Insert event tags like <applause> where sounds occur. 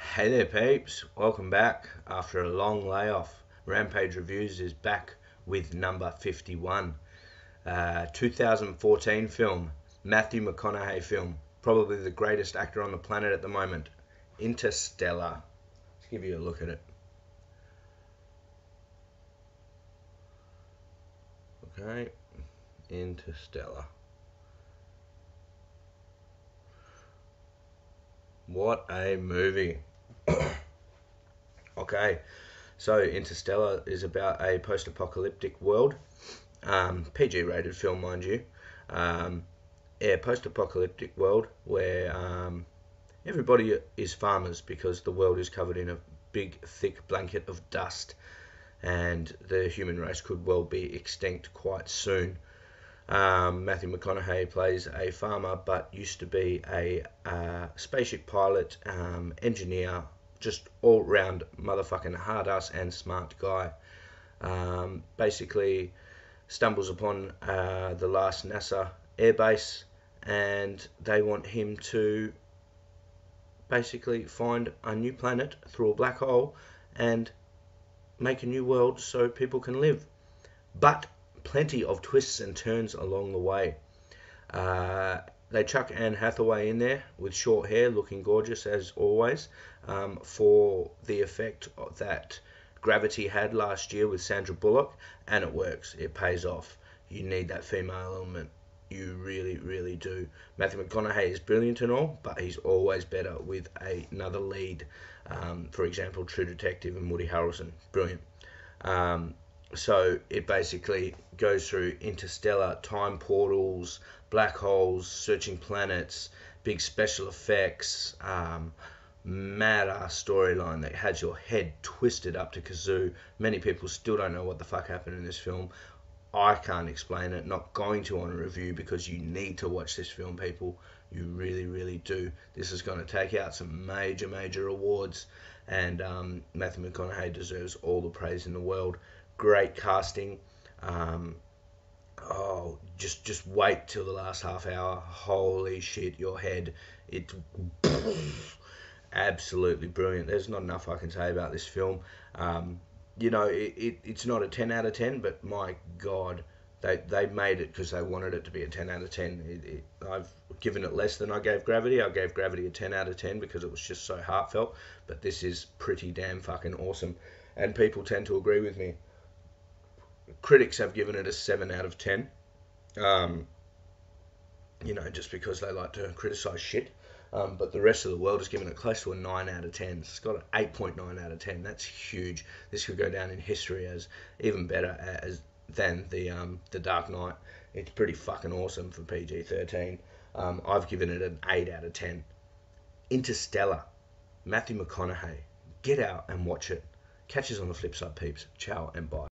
Hey there, peeps. Welcome back after a long layoff. Rampage Reviews is back with number 51. Uh, 2014 film, Matthew McConaughey film, probably the greatest actor on the planet at the moment. Interstellar. Let's give you a look at it. Okay, Interstellar. What a movie. <coughs> okay, so Interstellar is about a post apocalyptic world. Um, PG rated film, mind you. Um, yeah, post apocalyptic world where um, everybody is farmers because the world is covered in a big, thick blanket of dust and the human race could well be extinct quite soon. Um, Matthew McConaughey plays a farmer, but used to be a uh, spaceship pilot, um, engineer, just all round motherfucking hard ass and smart guy. Um, basically, stumbles upon uh, the last NASA airbase, and they want him to basically find a new planet through a black hole and make a new world so people can live. But plenty of twists and turns along the way. Uh, they chuck Anne Hathaway in there with short hair, looking gorgeous as always, um, for the effect that Gravity had last year with Sandra Bullock, and it works. It pays off. You need that female element. You really, really do. Matthew McConaughey is brilliant and all, but he's always better with a, another lead. Um, for example, True Detective and Woody Harrelson. Brilliant. Um, so it basically goes through interstellar time portals, black holes, searching planets, big special effects, um, mad ass storyline that has your head twisted up to kazoo. Many people still don't know what the fuck happened in this film. I can't explain it, not going to on a review because you need to watch this film, people. You really, really do. This is going to take out some major, major awards, and um, Matthew McConaughey deserves all the praise in the world great casting. Um, oh, just just wait till the last half hour. Holy shit, your head it <laughs> absolutely brilliant. There's not enough I can say about this film. Um, you know, it, it, it's not a 10 out of 10, but my God, they, they made it because they wanted it to be a 10 out of 10. It, it, I've given it less than I gave Gravity. I gave Gravity a 10 out of 10 because it was just so heartfelt, but this is pretty damn fucking awesome. And people tend to agree with me critics have given it a 7 out of 10. Um, you know, just because they like to criticize shit. Um, but the rest of the world has given it close to a 9 out of 10. It's got an 8.9 out of 10. That's huge. This could go down in history as even better as than the um, the Dark Knight. It's pretty fucking awesome for PG 13. Um, I've given it an 8 out of 10. Interstellar. Matthew McConaughey. Get out and watch it. Catches on the flip side, peeps. Ciao and bye.